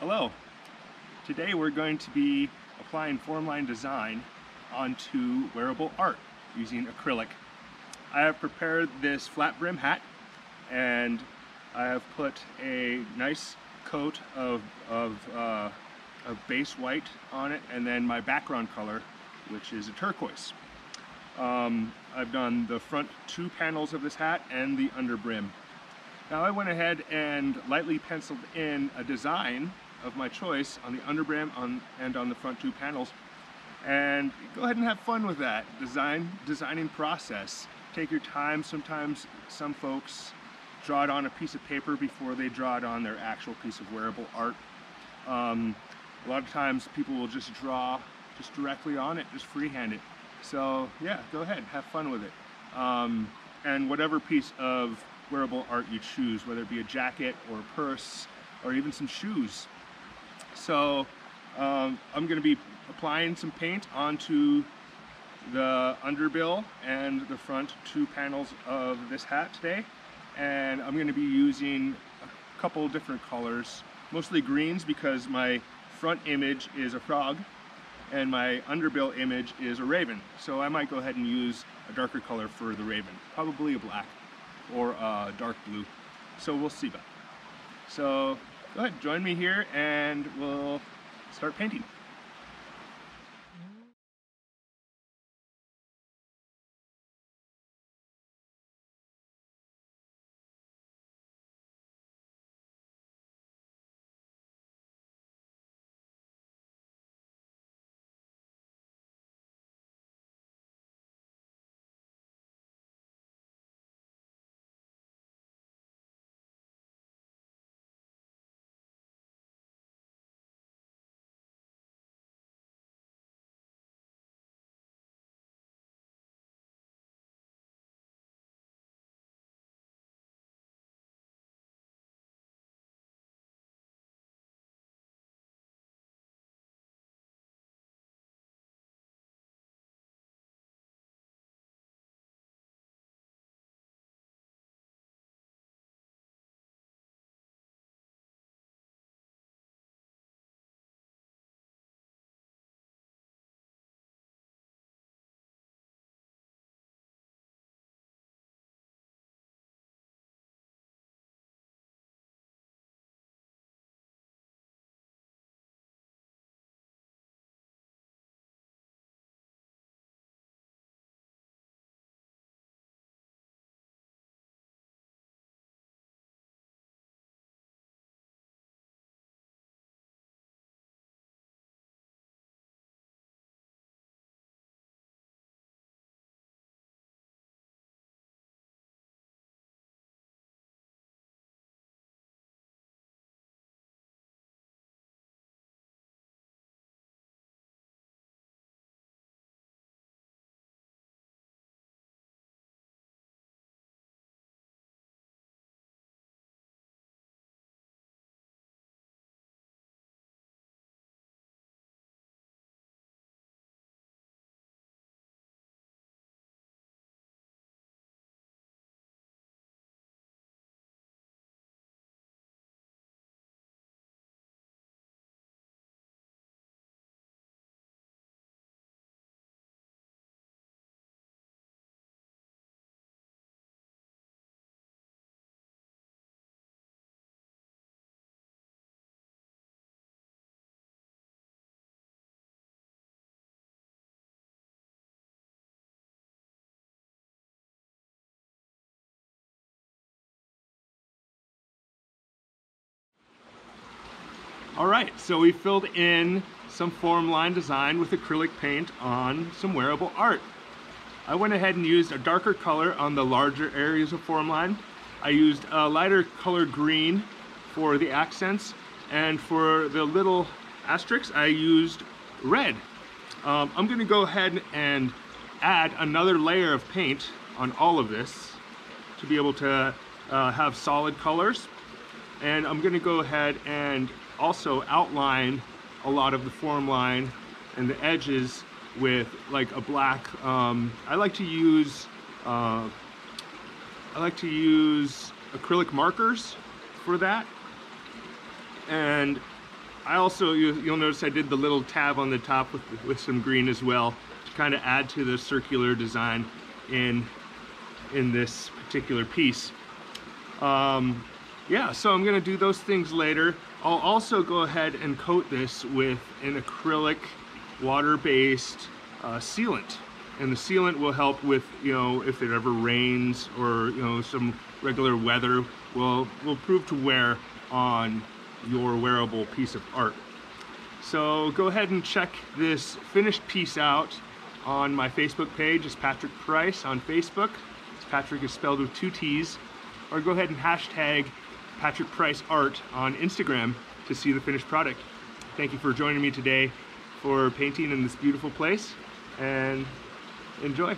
Hello. Today we're going to be applying Formline design onto wearable art using acrylic. I have prepared this flat brim hat and I have put a nice coat of, of, uh, of base white on it and then my background color which is a turquoise. Um, I've done the front two panels of this hat and the under brim. Now I went ahead and lightly penciled in a design of my choice on the underbrim on, and on the front two panels. And go ahead and have fun with that design designing process. Take your time. Sometimes some folks draw it on a piece of paper before they draw it on their actual piece of wearable art. Um, a lot of times people will just draw just directly on it, just freehand it. So yeah, go ahead, have fun with it. Um, and whatever piece of wearable art you choose, whether it be a jacket or a purse or even some shoes, so um, I'm going to be applying some paint onto the underbill and the front two panels of this hat today. And I'm going to be using a couple different colors, mostly greens because my front image is a frog and my underbill image is a raven. So I might go ahead and use a darker color for the raven, probably a black or a dark blue. So we'll see about that. So go ahead, join me here and we'll start painting. All right, so we filled in some formline design with acrylic paint on some wearable art. I went ahead and used a darker color on the larger areas of formline. I used a lighter color green for the accents, and for the little asterisks, I used red. Um, I'm gonna go ahead and add another layer of paint on all of this to be able to uh, have solid colors. And I'm gonna go ahead and also outline a lot of the formline and the edges with like a black, um, I like to use, uh, I like to use acrylic markers for that. And I also, you, you'll notice I did the little tab on the top with, with some green as well to kind of add to the circular design in, in this particular piece. Um, yeah, so I'm gonna do those things later. I'll also go ahead and coat this with an acrylic water-based uh, sealant. And the sealant will help with, you know, if it ever rains or, you know, some regular weather will, will prove to wear on your wearable piece of art. So go ahead and check this finished piece out on my Facebook page. It's Pattrick Price on Facebook. Pattrick is spelled with two T's. Or go ahead and hashtag Pattrick Price Art on Instagram to see the finished product. Thank you for joining me today for painting in this beautiful place and enjoy.